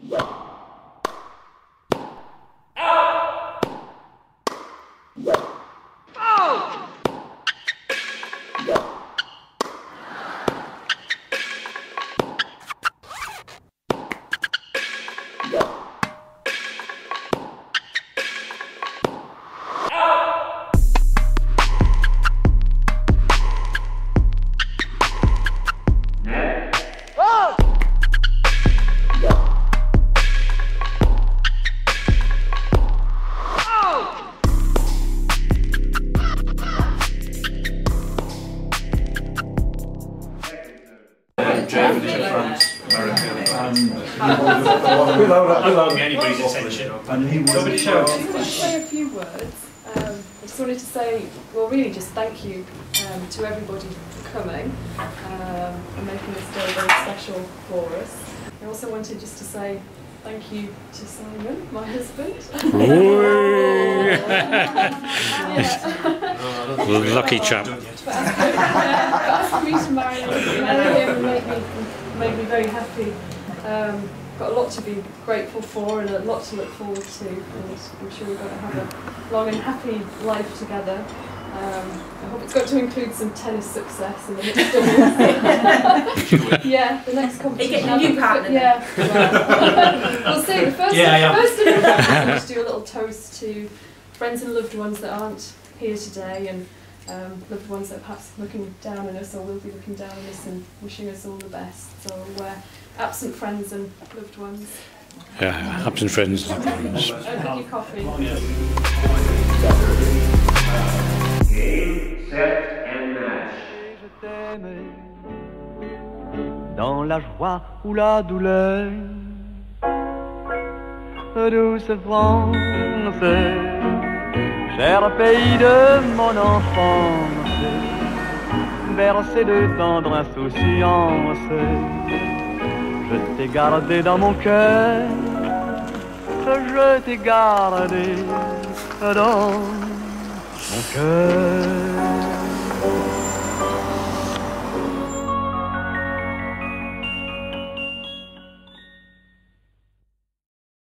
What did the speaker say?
you anybody's attention. And he was. shout. I just to say a few words. Um, I just wanted to say, well, really just thank you um, to everybody for coming um, and making this day very special for us. I also wanted just to say thank you to Simon, my husband. Yeah. Lucky chap. for asking, yeah, for asking me to marry, marry him and make me, made me very happy. Um, got a lot to be grateful for and a lot to look forward to, and I'm sure we're going to have a long and happy life together. Um, I hope it's got to include some tennis success in the mixed doubles. yeah, the next competition. getting a new partner? Yeah. well, we'll see. The first, Yeah, I am. first of all, let's do a little toast to friends and loved ones that aren't here today and um, loved ones that are perhaps looking down on us or will be looking down on us and wishing us all the best. So uh, absent friends and loved ones. Yeah, absent friends. loved ones. Open your coffee. set and match. dans la joie ou la douleur. Douce France, cher pays de mon enfance, bercé de tendre insouciance, je t'ai gardé dans mon cœur, je t'ai gardé dans mon cœur.